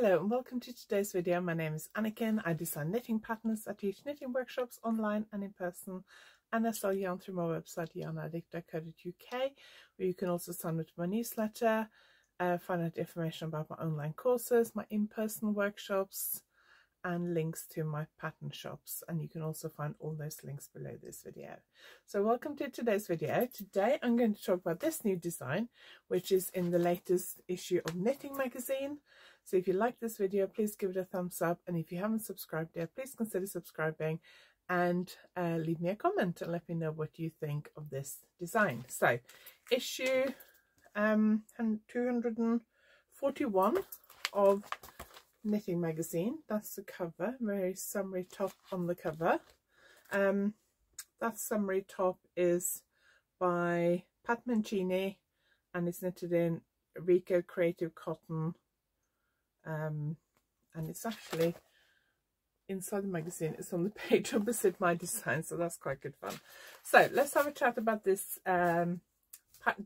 Hello and welcome to today's video. My name is Anniken. I design knitting patterns. I teach knitting workshops online and in person and I sell yarn through my website yarnaddict.co.uk where you can also sign up to my newsletter, uh, find out information about my online courses, my in-person workshops and links to my pattern shops and you can also find all those links below this video. So welcome to today's video. Today I'm going to talk about this new design which is in the latest issue of Knitting magazine. So if you like this video please give it a thumbs up. And if you haven't subscribed yet please consider subscribing and uh, leave me a comment and let me know what you think of this design. So issue um, 241 of knitting magazine. That's the cover very summary top on the cover. Um that summary top is by Pat Mancini and it's knitted in Rico Creative Cotton um and it's actually inside the magazine it's on the page opposite my design so that's quite good fun so let's have a chat about this um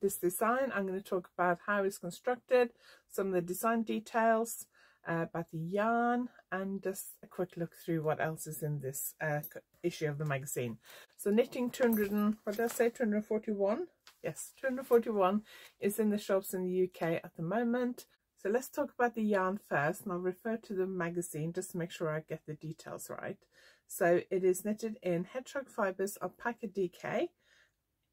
this design i'm going to talk about how it's constructed some of the design details uh, about the yarn and just a quick look through what else is in this uh, issue of the magazine. So knitting 200 and, what did I say, 241? Yes, 241 is in the shops in the UK at the moment. So let's talk about the yarn first and I'll refer to the magazine just to make sure I get the details right. So it is knitted in Hedgehog Fibres Alpaca DK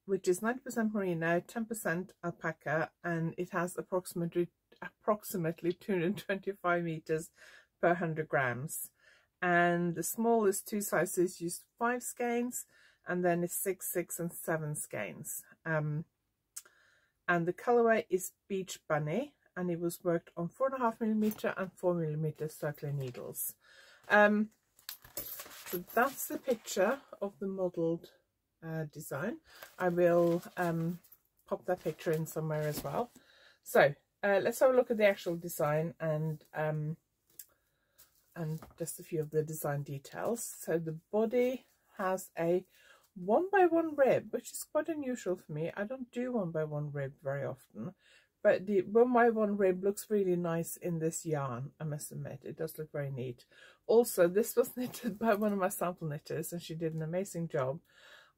which is 90% merino, 10% alpaca and it has approximately approximately 225 meters per 100 grams. And the smallest two sizes use five skeins and then it's six six and seven skeins. Um, and the colorway is beach bunny and it was worked on four and a half millimeter and four millimeter circular needles um, so that's the picture of the modeled uh, design i will um, pop that picture in somewhere as well so uh, let's have a look at the actual design and um, and just a few of the design details. So the body has a one by one rib, which is quite unusual for me. I don't do one by one rib very often, but the one by one rib looks really nice in this yarn, I must admit. It does look very neat. Also, this was knitted by one of my sample knitters and she did an amazing job.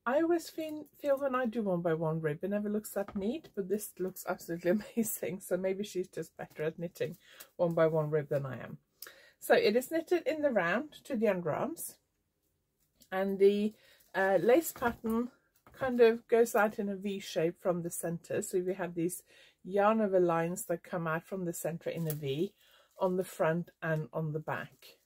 I always feel, feel when I do one by one rib, it never looks that neat, but this looks absolutely amazing. So maybe she's just better at knitting one by one rib than I am. So it is knitted in the round to the underarms. And the uh, lace pattern kind of goes out in a V shape from the center. So we have these yarn over lines that come out from the center in a V on the front and on the back.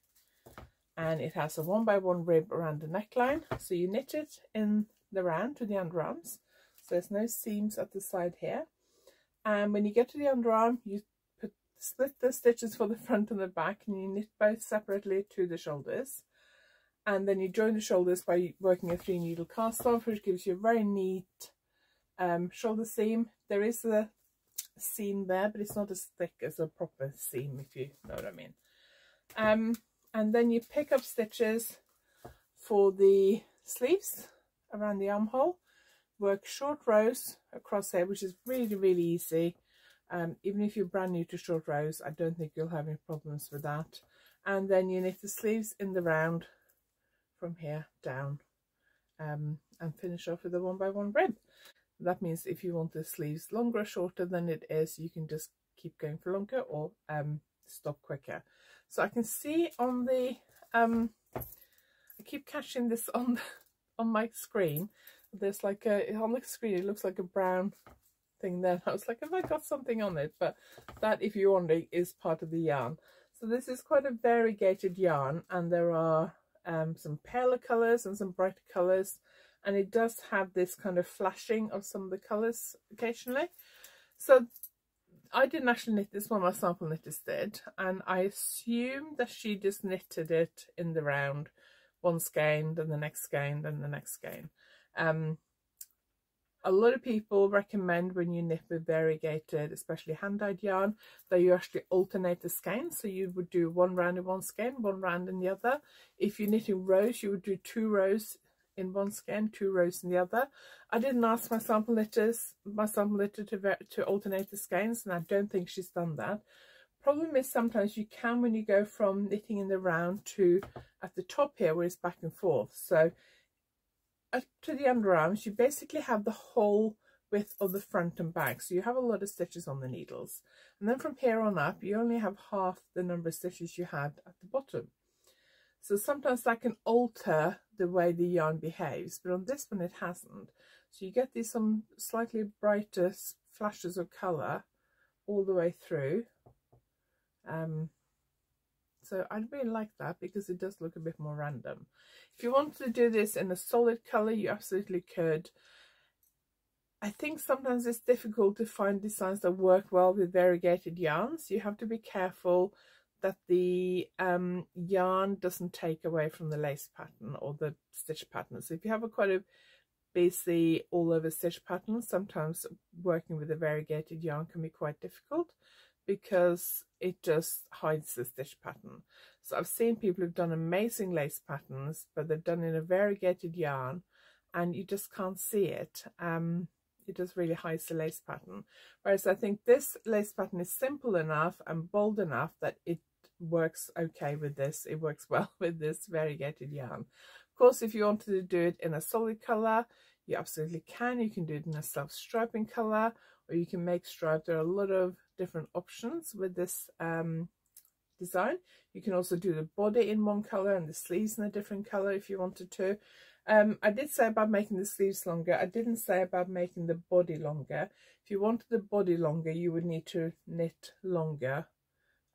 And it has a one by one rib around the neckline so you knit it in the round to the underarms. So there's no seams at the side here. And when you get to the underarm you put split the stitches for the front and the back and you knit both separately to the shoulders. And then you join the shoulders by working a three needle cast off which gives you a very neat um, shoulder seam. There is a seam there but it's not as thick as a proper seam if you know what I mean. Um, and then you pick up stitches for the sleeves around the armhole work short rows across there which is really really easy. Um, even if you're brand new to short rows I don't think you'll have any problems with that. And then you knit the sleeves in the round from here down um, and finish off with a one by one rib that means if you want the sleeves longer or shorter than it is you can just keep going for longer or um, stop quicker so I can see on the, um, I keep catching this on, on my screen. There's like a, on the screen it looks like a brown thing there. I was like, have I got something on it? But that, if you're wondering, is part of the yarn. So this is quite a variegated yarn and there are um, some paler colours and some brighter colours and it does have this kind of flashing of some of the colours occasionally. So I didn't actually knit this one, my sample knitters did, and I assume that she just knitted it in the round, one skein, then the next skein, then the next skein. Um, a lot of people recommend when you knit with variegated, especially hand-dyed yarn, that you actually alternate the skeins. So you would do one round in one skein, one round in the other. If you're knitting rows, you would do two rows in one skein, two rows in the other. I didn't ask my sample knitters, my sample knitter to, to alternate the skeins, and I don't think she's done that. problem is sometimes you can when you go from knitting in the round to at the top here where it's back and forth. So up to the underarms, you basically have the whole width of the front and back. So you have a lot of stitches on the needles. And then from here on up, you only have half the number of stitches you had at the bottom. So sometimes that can alter the way the yarn behaves, but on this one it hasn't. So you get these some slightly brighter flashes of colour all the way through. Um, so I really like that because it does look a bit more random. If you wanted to do this in a solid colour, you absolutely could. I think sometimes it's difficult to find designs that work well with variegated yarns. You have to be careful that the um, yarn doesn't take away from the lace pattern or the stitch pattern. So if you have a quite a busy all over stitch pattern, sometimes working with a variegated yarn can be quite difficult because it just hides the stitch pattern. So I've seen people who've done amazing lace patterns, but they've done in a variegated yarn and you just can't see it. Um, it just really hides the lace pattern. Whereas I think this lace pattern is simple enough and bold enough that it works okay with this. It works well with this variegated yarn. Of course, if you wanted to do it in a solid colour, you absolutely can. You can do it in a self-striping colour or you can make stripes. There are a lot of different options with this um, design. You can also do the body in one colour and the sleeves in a different colour if you wanted to. Um, I did say about making the sleeves longer. I didn't say about making the body longer. If you wanted the body longer, you would need to knit longer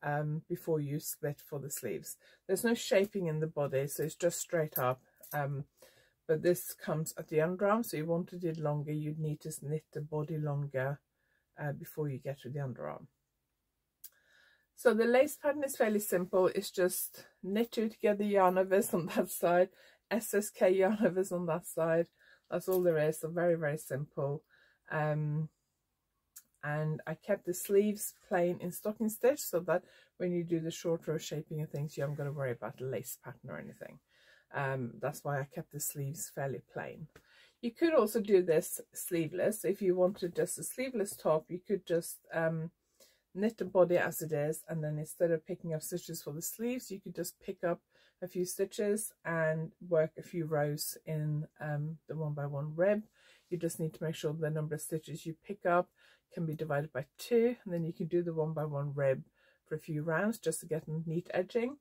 um, before you split for the sleeves. There's no shaping in the body, so it's just straight up. Um, but this comes at the underarm, so you wanted it longer, you'd need to knit the body longer uh, before you get to the underarm. So the lace pattern is fairly simple. It's just knit two together yarn yarnovers on that side, SSK yarn yarnovers on that side. That's all there is. So very, very simple. Um, and I kept the sleeves plain in stocking stitch so that when you do the short row shaping and things, you haven't got to worry about the lace pattern or anything. Um, that's why I kept the sleeves fairly plain. You could also do this sleeveless. If you wanted just a sleeveless top, you could just um, knit the body as it is and then instead of picking up stitches for the sleeves, you could just pick up a few stitches and work a few rows in um, the one by one rib. You just need to make sure the number of stitches you pick up can be divided by two and then you can do the one by one rib for a few rounds just to get a neat edging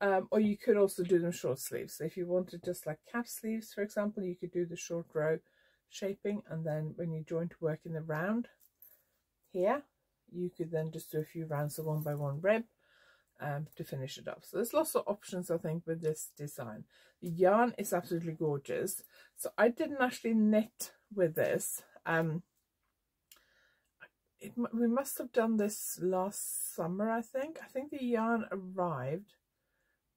um, or you could also do them short sleeves. So if you wanted just like cap sleeves, for example, you could do the short row shaping and then when you join to work in the round here, you could then just do a few rounds of one by one rib um, to finish it off. So there's lots of options, I think, with this design. The yarn is absolutely gorgeous. So I didn't actually knit with this. Um, it, we must have done this last summer, I think. I think the yarn arrived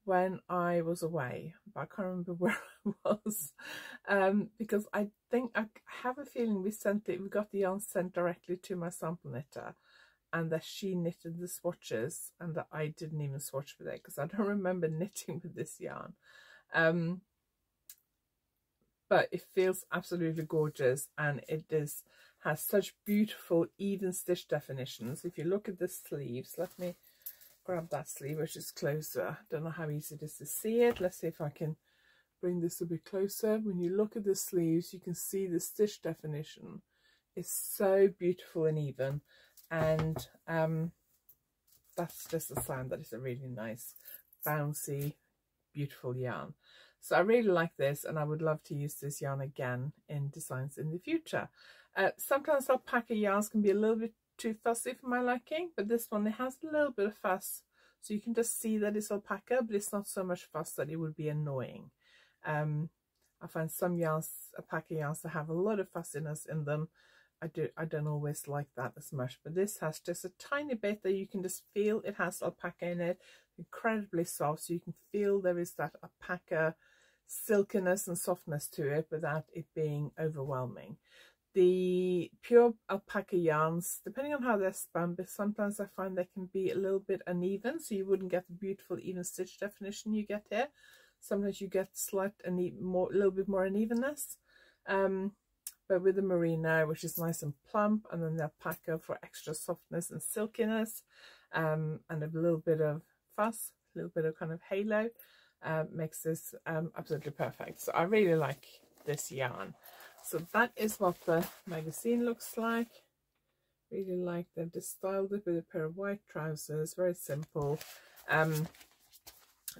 when I was away, but I can't remember where I was um, because I think I have a feeling we sent it, we got the yarn sent directly to my sample knitter and that she knitted the swatches and that I didn't even swatch with it because I don't remember knitting with this yarn. Um, but it feels absolutely gorgeous and it is has such beautiful even stitch definitions. If you look at the sleeves, let me grab that sleeve which is closer. I don't know how easy it is to see it. Let's see if I can bring this a bit closer. When you look at the sleeves, you can see the stitch definition is so beautiful and even. And um, that's just a sign that it's a really nice, bouncy, beautiful yarn. So I really like this and I would love to use this yarn again in designs in the future. Uh, sometimes alpaca yarns can be a little bit too fussy for my liking, but this one, it has a little bit of fuss. So you can just see that it's alpaca, but it's not so much fuss that it would be annoying. Um, I find some yarns, alpaca yarns, that have a lot of fussiness in them. I do I don't always like that as much, but this has just a tiny bit that you can just feel it has alpaca in it, incredibly soft, so you can feel there is that alpaca silkiness and softness to it without it being overwhelming the pure alpaca yarns, depending on how they're spun, but sometimes I find they can be a little bit uneven, so you wouldn't get the beautiful even stitch definition you get here. Sometimes you get slight and more, a little bit more unevenness. Um, but with the merino, which is nice and plump, and then the alpaca for extra softness and silkiness, um, and a little bit of fuss, a little bit of kind of halo uh, makes this um, absolutely perfect. So I really like this yarn. So that is what the magazine looks like. Really like they've just styled it with a pair of white trousers, very simple. Um,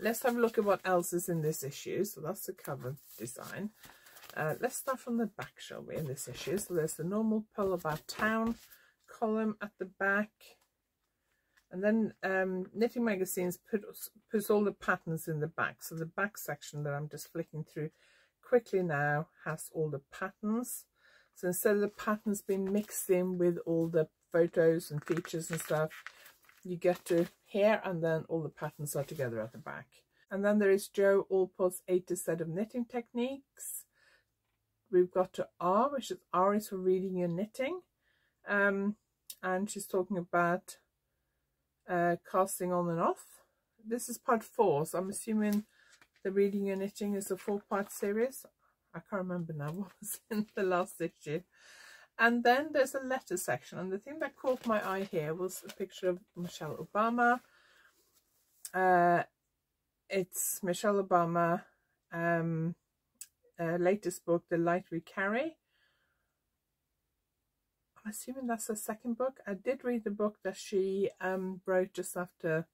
let's have a look at what else is in this issue. So that's the cover design. Uh, let's start from the back, shall we, in this issue. So there's the normal Pearl About Town column at the back. And then um, Knitting Magazines put, puts all the patterns in the back. So the back section that I'm just flicking through quickly now has all the patterns. So instead of the patterns being mixed in with all the photos and features and stuff, you get to here and then all the patterns are together at the back. And then there is Jo Allport's 80 set of knitting techniques. We've got to R, which is R is for reading your knitting. Um, and she's talking about uh, casting on and off. This is part four, so I'm assuming the reading and knitting is a four-part series. I can't remember now what was in the last issue. And then there's a letter section. And the thing that caught my eye here was a picture of Michelle Obama. Uh, it's Michelle Obama, um, uh, latest book, The Light We Carry. I'm assuming that's her second book. I did read the book that she um, wrote just after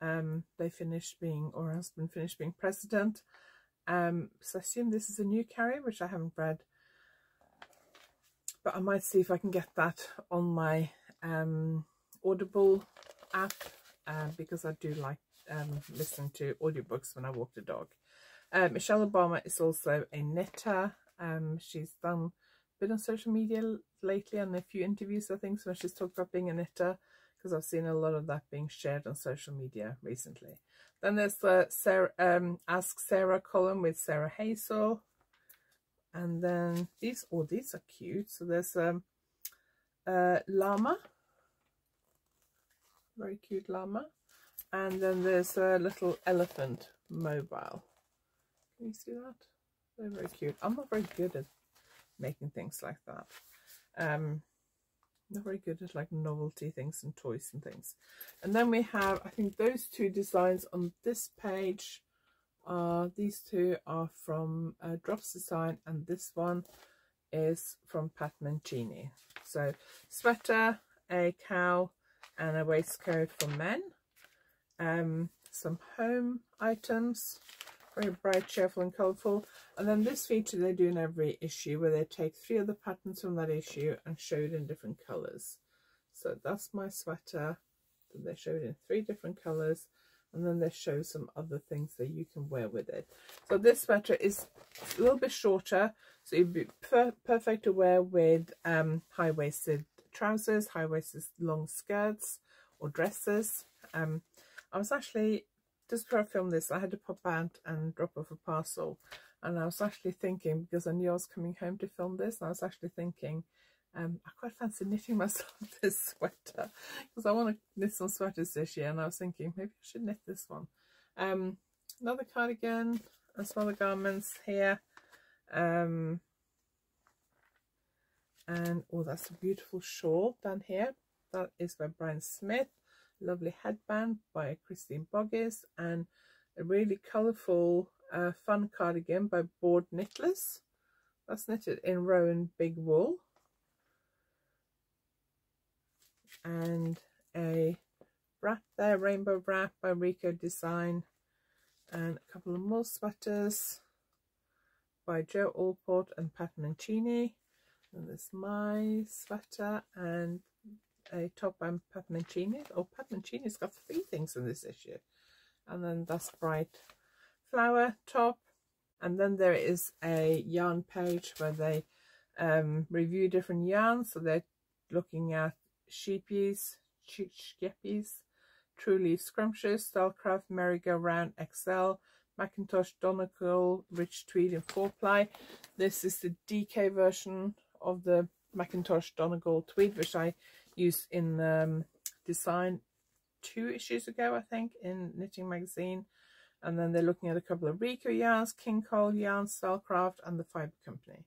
um, they finished being, or her husband finished being president. Um, so I assume this is a new carry, which I haven't read. But I might see if I can get that on my um, Audible app uh, because I do like um, listening to audiobooks when I walk the dog. Uh, Michelle Obama is also a knitter. Um, she's done bit on social media lately and a few interviews, I think, so she's talked about being a knitter because I've seen a lot of that being shared on social media recently. Then there's the Sarah, um, Ask Sarah column with Sarah Hazell. And then these, oh, these are cute. So there's um, uh, llama, very cute llama. And then there's a little elephant mobile. Can you see that? They're very cute. I'm not very good at making things like that. Um, not very good at like novelty things and toys and things. And then we have, I think those two designs on this page are, these two are from uh, Drops Design and this one is from Pat Mancini. So sweater, a cow and a waistcoat for men. Um, some home items very bright, cheerful and colourful. And then this feature they do in every issue where they take three of the patterns from that issue and show it in different colours. So that's my sweater. They show it in three different colours and then they show some other things that you can wear with it. So this sweater is a little bit shorter, so it'd be per perfect to wear with um, high-waisted trousers, high-waisted long skirts or dresses. Um, I was actually just before I filmed this, I had to pop out and drop off a parcel. And I was actually thinking, because I knew I was coming home to film this, I was actually thinking, um, I quite fancy knitting myself this sweater because I want to knit some sweaters this year. And I was thinking, maybe I should knit this one. Um, another cardigan and some other garments here. Um, and oh, that's a beautiful shawl down here. That is by Brian Smith lovely headband by Christine Boggis and a really colourful uh, fun cardigan by Board Knitless. That's knitted in Rowan Big Wool. And a wrap there, rainbow wrap by Rico Design. And a couple of more sweaters by Jo Allport and Pat Mancini. And there's my sweater and a top by Pat Mancini. Oh, Pat Mancini's got three things in this issue. And then that's bright flower top. And then there is a yarn page where they um, review different yarns. So they're looking at Sheepjes, Sheepjes, Truly Scrumptious, Stylecraft, Merry-Go-Round XL, Macintosh, Donegal, Rich Tweed and 4-ply. This is the DK version of the Macintosh Donegal Tweed, which I used in um, design two issues ago, I think, in Knitting Magazine. And then they're looking at a couple of Rico yarns, King Cole yarns, Stylecraft, and the Fibre Company.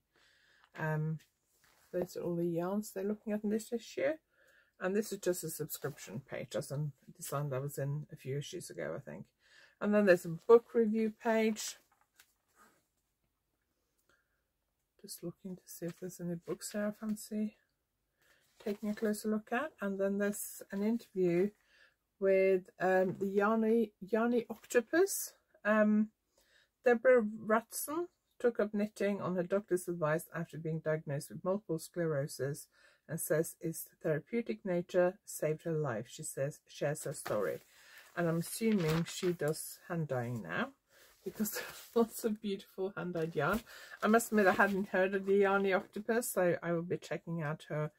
Um, those are all the yarns they're looking at in this issue. And this is just a subscription page, as a design that was in a few issues ago, I think. And then there's a book review page. Just looking to see if there's any books there I fancy taking a closer look at. And then there's an interview with um, the Yarny, Yarny Octopus. Um, Deborah Ratson took up knitting on her doctor's advice after being diagnosed with multiple sclerosis and says its therapeutic nature saved her life. She says shares her story. And I'm assuming she does hand dyeing now because there's lots of beautiful hand dyed yarn. I must admit I hadn't heard of the Yarny Octopus, so I will be checking out her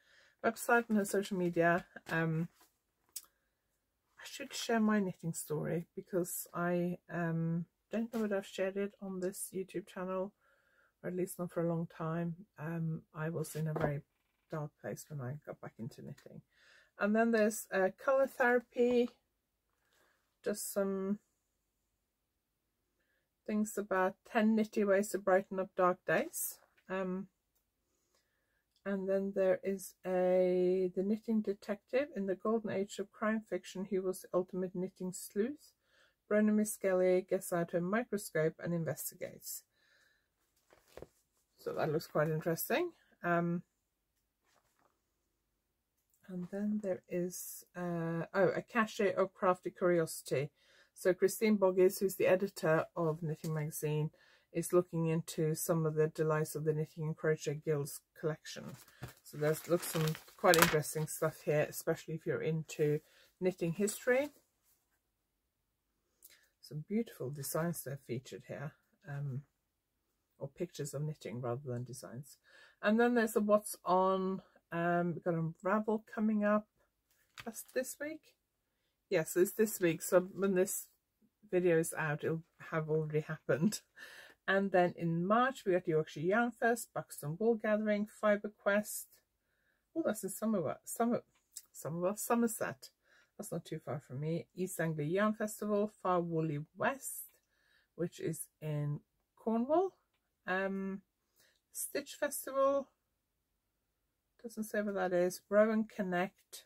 website and her social media. Um, I should share my knitting story because I um, don't know whether I've shared it on this YouTube channel or at least not for a long time. Um, I was in a very dark place when I got back into knitting. And then there's uh, colour therapy, just some things about 10 nitty ways to brighten up dark days. Um, and then there is a the knitting detective. In the golden age of crime fiction he was the ultimate knitting sleuth. Bronagh Miskelly gets out a microscope and investigates. So that looks quite interesting. Um, and then there is uh, oh a cache of crafty curiosity. So Christine Boggis who's the editor of Knitting Magazine is looking into some of the delights of the Knitting and Crochet Guild's collection. So there's looks some quite interesting stuff here, especially if you're into knitting history. Some beautiful designs are featured here, um, or pictures of knitting rather than designs. And then there's a what's on, um, we've got Unravel coming up. That's this week? Yes, it's this week. So when this video is out, it'll have already happened. And then in March, we got the Yorkshire Yarn Fest, Buxton Wool Gathering, Fibre Quest. Oh, that's in Somerset. Summer, Somerset, Somerset. That's not too far from me. East Anglia Yarn Festival, Far Woolly West, which is in Cornwall. Um, Stitch Festival, doesn't say where that is. Rowan Connect,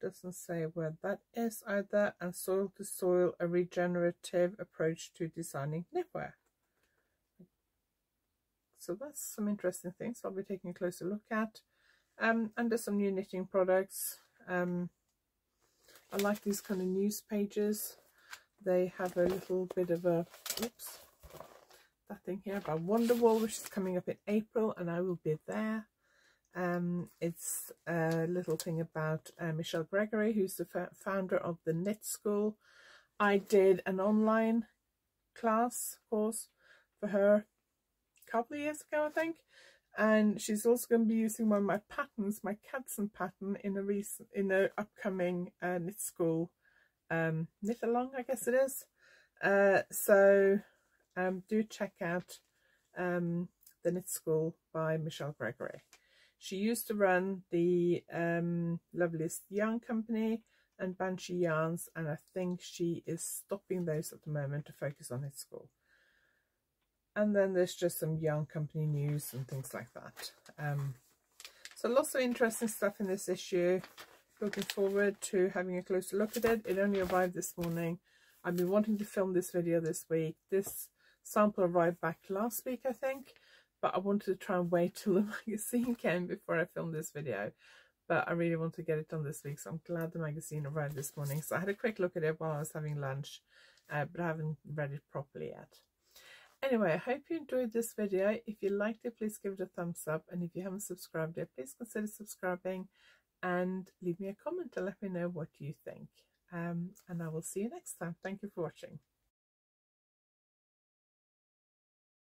doesn't say where that is either and soil to soil a regenerative approach to designing knitwear. So that's some interesting things I'll be taking a closer look at. Um, and there's some new knitting products um, I like these kind of news pages. They have a little bit of a oops that thing here about Wonderwool which is coming up in April and I will be there um, it's a little thing about uh, Michelle Gregory, who's the founder of the Knit School. I did an online class course for her a couple of years ago, I think. And she's also going to be using one of my patterns, my Cadson pattern, in a recent, in a upcoming uh, Knit School um, knit along, I guess it is. Uh, so um, do check out um, the Knit School by Michelle Gregory. She used to run the um, Loveliest Yarn Company and Banshee Yarns, and I think she is stopping those at the moment to focus on Knit School. And then there's just some yarn company news and things like that. Um, so lots of interesting stuff in this issue. Looking forward to having a closer look at it. It only arrived this morning. I've been wanting to film this video this week. This sample arrived back last week, I think but I wanted to try and wait till the magazine came before I filmed this video. But I really want to get it done this week so I'm glad the magazine arrived this morning. So I had a quick look at it while I was having lunch uh, but I haven't read it properly yet. Anyway I hope you enjoyed this video. If you liked it please give it a thumbs up. And if you haven't subscribed yet please consider subscribing and leave me a comment to let me know what you think. Um, and I will see you next time. Thank you for watching